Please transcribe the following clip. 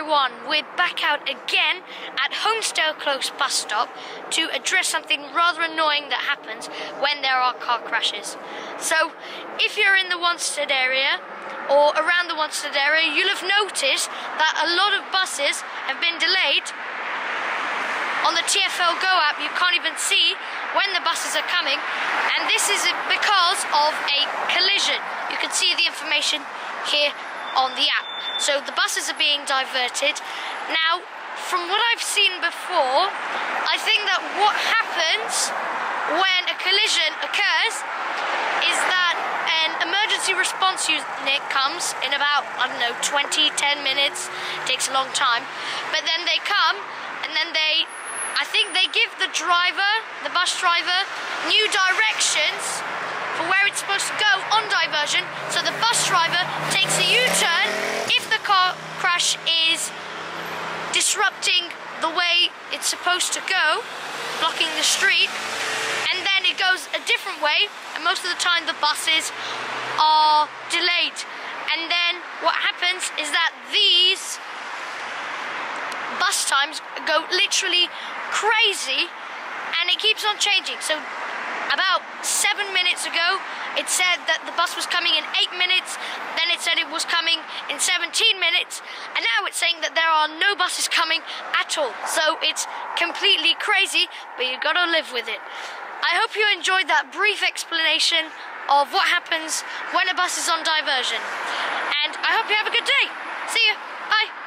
everyone, we're back out again at Homestale Close bus stop to address something rather annoying that happens when there are car crashes. So, if you're in the Wanstead area or around the Wanstead area, you'll have noticed that a lot of buses have been delayed. On the TFL Go app, you can't even see when the buses are coming, and this is because of a collision. You can see the information here on the app. So the buses are being diverted. Now, from what I've seen before, I think that what happens when a collision occurs is that an emergency response unit comes in about, I don't know, 20, 10 minutes. Takes a long time. But then they come and then they, I think they give the driver, the bus driver, new directions for where it's supposed to go on diversion. So the bus driver takes a U-turn if the car crash is disrupting the way it's supposed to go, blocking the street, and then it goes a different way, and most of the time the buses are delayed. And then what happens is that these bus times go literally crazy and it keeps on changing. So about seven minutes ago, it said that the bus was coming in eight minutes, then it said it was coming in 17 minutes, and now it's saying that there are no buses coming at all. So it's completely crazy, but you've got to live with it. I hope you enjoyed that brief explanation of what happens when a bus is on diversion. And I hope you have a good day. See you. Bye.